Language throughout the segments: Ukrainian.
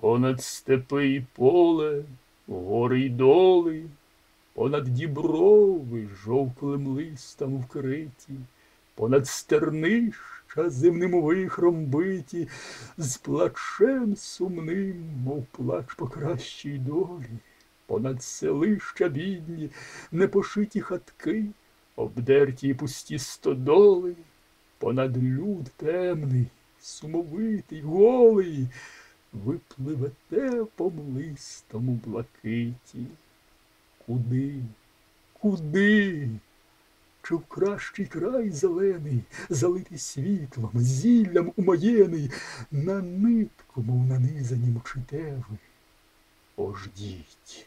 Понад степи і поле, гори й доли, понад діброви жовклим листом вкриті, понад стернища земним вихром биті, з плачем сумним, мов плач по кращій долі, понад селища бідні, непошиті хатки, обдерті й пусті стодоли, понад люд темний, сумовитий, голий, ви пливете по млистому блакиті. Куди? Куди? Чи в кращий край зелений, залитий світлом, зіллям умоєний, на нитку, мов нанизані мчите ви? Ождіть.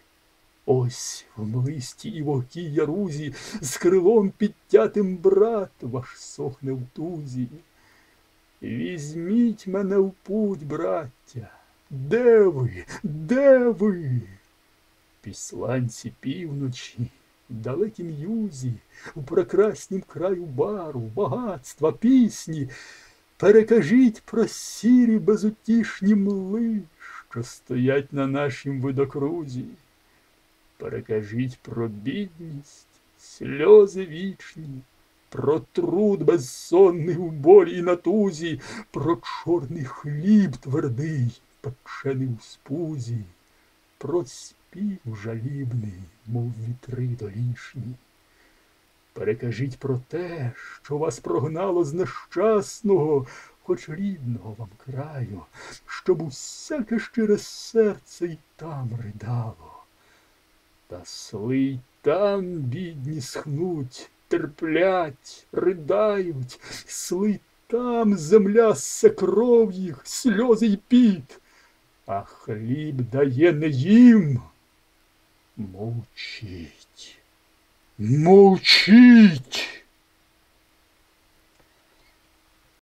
Ось в млисті і вогкій ярузі з крилом підтятим брат ваш сохне в тузі. Візьміть мене в путь, браття. Де ви? Де ви? Післанці півночі, в далекім юзі, в прекраснім краю бару, багатства, пісні. Перекажіть про сірі безутішні мли, що стоять на нашім видокрузі. Перекажіть про бідність, сльози вічні, про труд безсонний у болі і натузі, про чорний хліб твердий, печений у спузі, про спів жалібний, мов вітри долішні. Перекажіть про те, що вас прогнало з нещасного, хоч рідного вам краю, щоб усяке щире серце й там ридало. Та сли там бідні схнуть, терплять, ридають, сли там земля ссе кров їх, сльози й піт, а хліб дає не їм. Мовчіть, мовчіть.